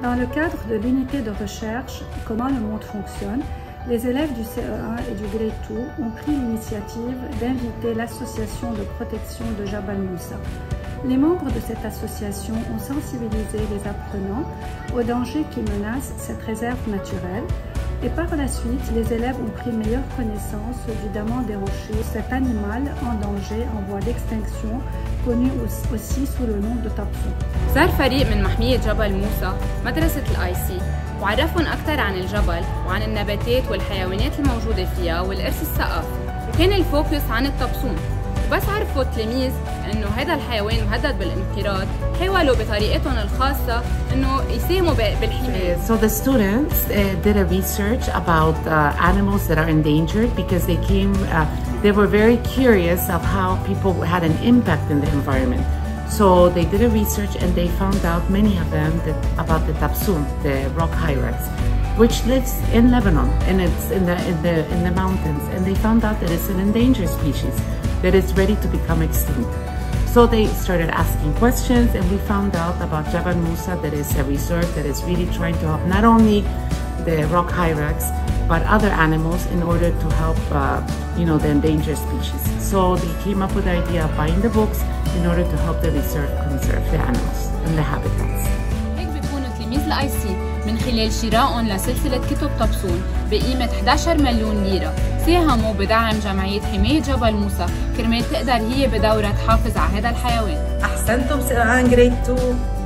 de l'unité de recherche Comment le monde fonctionne, les élèves du CE1 et du Grade 2 ont pris l'initiative d'inviter l'association de protection de Jabal Moussa. Les membres de cette association ont sensibilisé les apprenants aux dangers qui menacent cette réserve naturelle et par la suite, les élèves ont pris meilleure connaissance du diamant des rochers, cet animal en danger en voie d'extinction connu aussi sous le nom de tabsoun. زار فريق من محمية جبل موسى مدرسة ال IC وعرفهم أكثر عن الجبل وعن النباتات والحيوانات الموجودة فيها والإرث الثقافي وكان ال focus عن الطبسون وبس عرفوا التلاميذ انه هذا الحيوان مهدد بالانقراض حاولوا بطريقتهم الخاصة انه يساهموا بالحماية. So the students uh, did a research about uh, animals that are endangered because they came, uh, they were very curious of how people had an impact in the environment. So they did a research and they found out many of them that, about the tapsum, the rock hyrax, which lives in Lebanon and it's in the in the in the mountains. And they found out that it's an endangered species that is ready to become extinct. So they started asking questions and we found out about Jabal Musa that is a reserve that is really trying to help not only the rock hyrax but other animals in order to help uh, you know the endangered species. So they came up with the idea of buying the books in order to help the reserve conserve the animals and the habitats. من خلال شرائهم لسلسلة كتب طبسون بقيمة 11 مليون ليرة. ساهموا بدعم جمعية حماية جبل موسى. كرمال تقدر هي بدورها تحافظ على هذا الحيوان. أحسنتم سؤال جريد 2